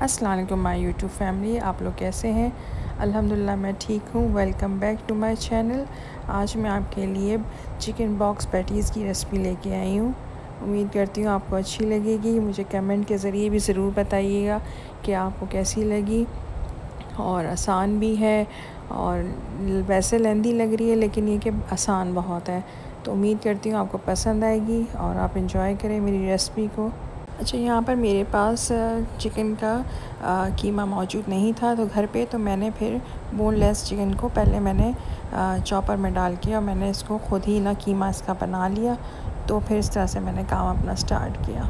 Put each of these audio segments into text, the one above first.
السلام علیکم مائی YouTube family, آپ لوگ کیسے ہیں؟ الحمدللہ میں ٹھیک ہوں، welcome back to my channel. آج میں آپ کے لیے چکن باکس پیٹیز کی ریسپی لے کے آئی ہوں۔ امید کرتی ہوں آپ کو اچھی لگے گی۔ مجھے کمنٹ کے ذریعے بھی ضرور بتائیے گا کہ آپ کو کیسی لگی۔ اور آسان بھی ہے اور ویسے لیندی لگ رہی ہے، لیکن یہ کہ آسان بہت ہے۔ تو امید کرتی ہوں آپ کو پسند آئے گی اور آپ انجوائے کریں میری ریسپی کو۔ اچھا یہاں پر میرے پاس چکن کا قیمہ موجود نہیں تھا تو گھر پہ تو میں نے پھر بون لیس چکن کو پہلے میں نے چاپر میں ڈال کے اور میں نے اس کو خود ہی نا قیمہ اس کا بنا لیا تو پھر اس طرح سے میں نے کام اپنا سٹارٹ کیا۔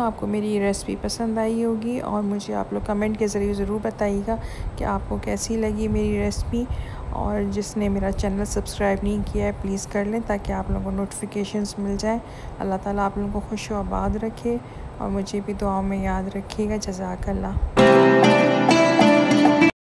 ہوں آپ کو میری یہ ریسپی پسند آئی ہوگی اور مجھے آپ لوگ کمنٹ کے ذریعے ضرور بتائیے گا کہ آپ کو کیسی لگی میری ریسپی اور جس نے میرا چینل سبسکرائب نہیں کیا ہے پلیز کر لیں تاکہ آپ لوگوں کو نوٹیفیکیشنس مل جائیں۔ اللہ تعالیٰ آپ لوگوں کو خوش و آباد رکھے اور مجھے بھی دعاؤں میں یاد رکھیے گا۔ جزاک اللہ۔